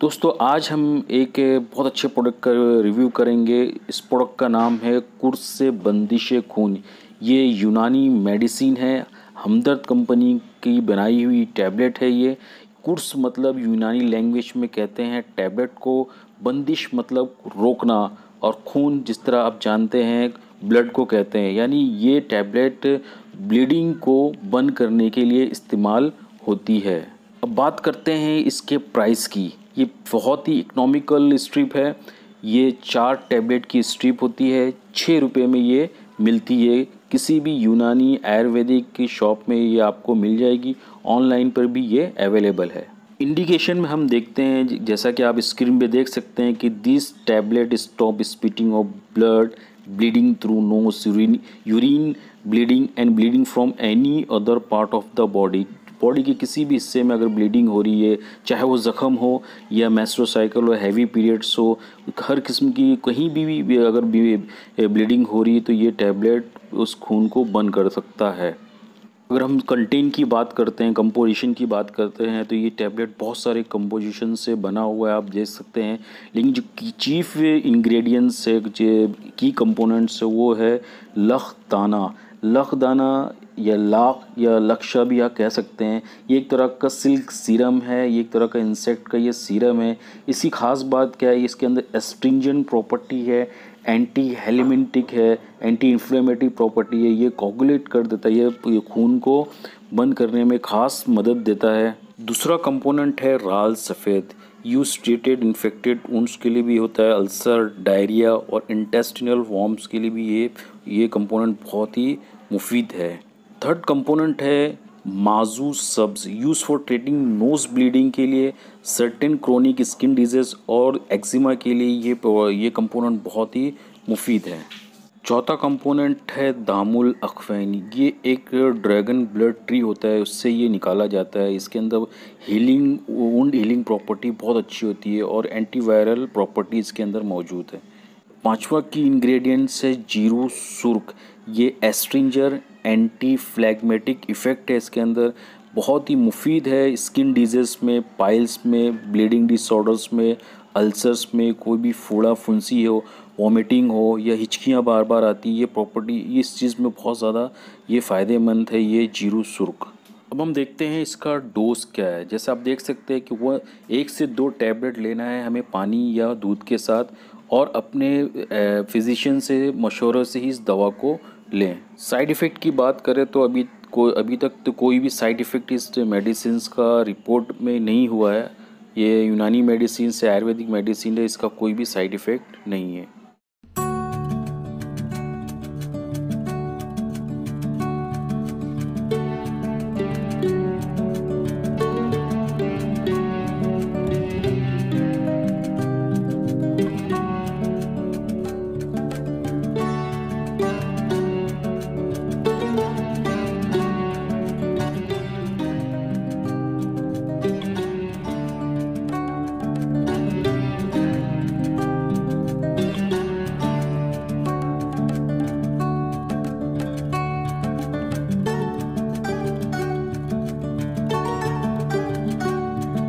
दोस्तों, आज हम एक बहुत अच्छे प्रोडक्ट का रिव्यू करेंगे। इस प्रोडक्ट का नाम है कुर्स से बंदिश खून। ये यूनानी मेडिसिन है। हमदर्द कंपनी की बनाई हुई टैबलेट है ये। कुर्स मतलब यूनानी लैंग्वेज में कहते हैं टैबलेट को बंदिश मतलब रोकना और खून जिस तरह आप जानते हैं ब्लड को कहते हैं। यानी ये टैबलेट ब्लीडिंग को बंद करने के लिए इस्तेमाल होती है। अब बात करते हैं इसके प्राइस की। ये बहुत ही इकनॉमिकल स्ट्रिप है। ये चार टैबलेट की स्ट्रिप होती है। छः रुपये में ये मिलती है। किसी भी यूनानी आयुर्वेदिक की शॉप में ये आपको मिल जाएगी। ऑनलाइन पर भी ये अवेलेबल है। इंडिकेशन में हम देखते हैं, जैसा कि आप स्क्रीन पे देख सकते हैं कि this tablet stop spitting of blood bleeding through nose urine urine bleeding and bleeding from any other part of the body body के किसी भी हिस्से में अगर ब्लीडिंग हो रही है चाहे वो ज़ख़म हो या मैस्ट्रोसाइकिल हो हैवी पीरियड्स हो हर किस्म की कहीं भी, भी अगर ब्लीडिंग हो रही है तो ये टैबलेट उस खून को बंद कर सकता है। अगर हम कंटेन की बात करते हैं कंपोजिशन की बात करते हैं तो ये टैबलेट बहुत सारे कंपोजिशन से बना हुआ है आप देख सकते हैं। लेकिन जो चीफ इंग्रेडिएंट्स है जो की कंपोनेंट्स है वो है लख दाना लख दाना या लाख या लक्षा भी आप कह सकते हैं। ये एक तरह का सिल्क सीरम है, ये एक तरह का इंसेक्ट का ये सीरम है। इसकी ख़ास बात क्या है, इसके अंदर एस्ट्रिंजेंट प्रॉपर्टी है एंटी हेलिमेंटिक है एंटी इन्फ्लेमेटरी प्रॉपर्टी है। ये कोगुलेट कर देता है, ये खून को बंद करने में ख़ास मदद देता है। दूसरा कंपोनेंट है राल सफ़ेद। यूज़ ट्रीटेड इन्फेक्टेड ऊंस के लिए भी होता है अल्सर डायरिया और इंटेस्टिनल वॉर्म्स के लिए भी ये ये कंपोनेंट बहुत ही मुफीद है। थर्ड कंपोनेंट है माजू subs use for treating nose bleeding के लिए सर्टेन क्रोनिक स्किन डिज़ीज़ और एक्जिमा के लिए ये ये कंपोनेंट बहुत ही मुफीद है। चौथा कंपोनेंट है दामुल अखवैन। ये एक ड्रैगन ब्लड ट्री होता है, उससे ये निकाला जाता है। इसके अंदर हीलिंग वुंड हीलिंग प्रॉपर्टी बहुत अच्छी होती है और एंटीवायरल प्रॉपर्टी इसके अंदर मौजूद है। पांचवा की इंग्रेडिएंट्स है ज़ीरो सुर्ख। ये एस्ट्रिंजर एंटी फ्लैगमेटिक इफ़ेक्ट है इसके अंदर। बहुत ही मुफीद है स्किन डिज़ीज़ में, पाइल्स में, ब्लीडिंग डिसऑर्डर्स में, अल्सर्स में, कोई भी फूड़ा फुंसी हो, वॉमिटिंग हो या हिचकियाँ बार बार आती ये प्रॉपर्टी, इस चीज़ में बहुत ज़्यादा ये फ़ायदेमंद है ये ज़ीरो सुर्ख। अब हम देखते हैं इसका डोज क्या है। जैसे आप देख सकते हैं कि वह एक से दो टैबलेट लेना है हमें पानी या दूध के साथ और अपने फिजिशियन से, मशवरे से ही इस दवा को लें। साइड इफ़ेक्ट की बात करें तो अभी कोई अभी तक तो कोई भी साइड इफ़ेक्ट इस मेडिसिन का रिपोर्ट में नहीं हुआ है। ये यूनानी मेडिसिन से आयुर्वेदिक मेडिसिन है, इसका कोई भी साइड इफ़ेक्ट नहीं है।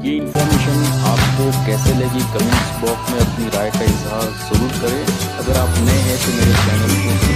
ये इन्फॉर्मेशन आपको कैसे लगी? कमेंट्स बॉक्स में अपनी राय का इजहार ज़रूर करें। अगर आप नए हैं तो मेरे चैनल को